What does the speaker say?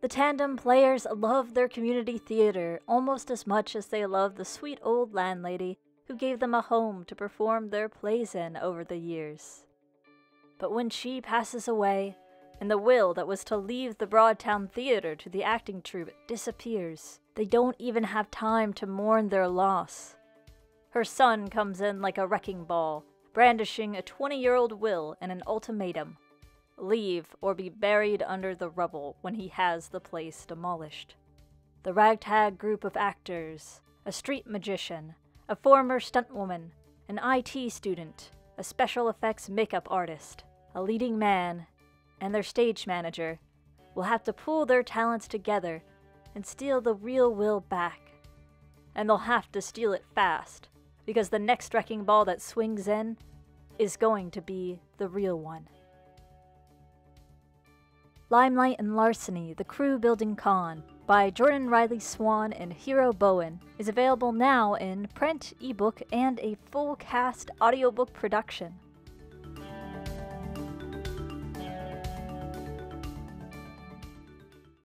The tandem players love their community theater almost as much as they love the sweet old landlady who gave them a home to perform their plays in over the years. But when she passes away, and the will that was to leave the Broadtown Theater to the acting troupe disappears, they don't even have time to mourn their loss. Her son comes in like a wrecking ball, brandishing a 20 year old will and an ultimatum leave or be buried under the rubble when he has the place demolished. The ragtag group of actors, a street magician, a former stuntwoman, an IT student, a special effects makeup artist, a leading man, and their stage manager will have to pool their talents together and steal the real Will back. And they'll have to steal it fast, because the next wrecking ball that swings in is going to be the real one. Limelight and Larceny, The Crew Building Con by Jordan Riley Swan and Hero Bowen is available now in print, ebook, and a full cast audiobook production.